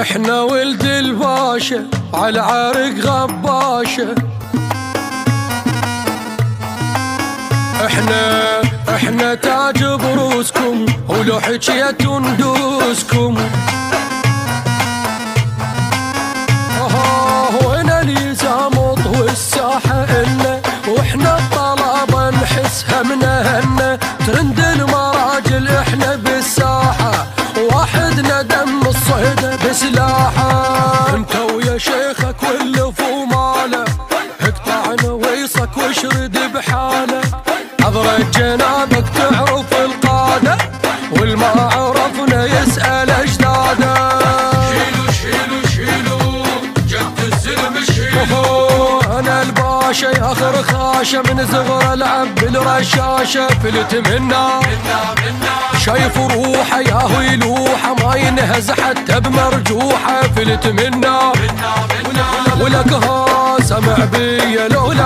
إحنا ولد الباشا على عارق غباشة. إحنا إحنا تاج بروسكم ولو حكيت ندوسكم وين اللي زامط والساحة إلنا؟ وإحنا الطلبة نحس همنا هنا. ترند المراجل إحنا بالساحة. بسلاحه انت ويا شيخك واللفو ماله. اقطعنا ويصك واشرد بحاله. حضرة جنابك تعرف القادة. والما عرفنا يسأل أجداده. شيلوا شيلوا شيلوا جد الزلم شيلوا أوه، أنا الباشا يا أخر خاشة من صغر العب بالرشاشة. فلت منا. منا منا. شايف ينهز حتى بمرجوحة فلت منا ولك ها سمع بيا لولا.